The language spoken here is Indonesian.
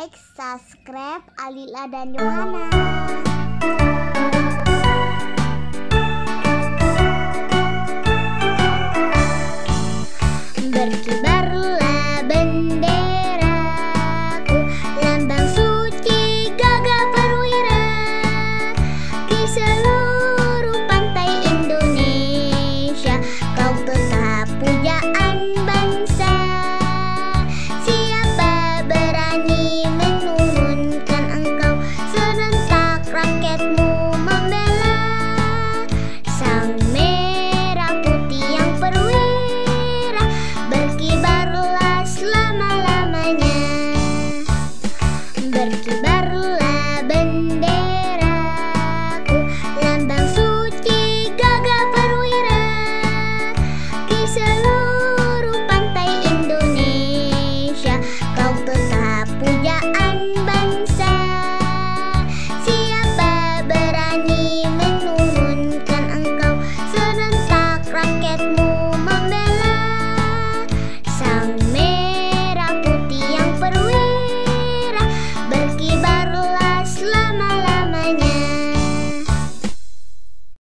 like, subscribe Alila dan Yohana. berkibar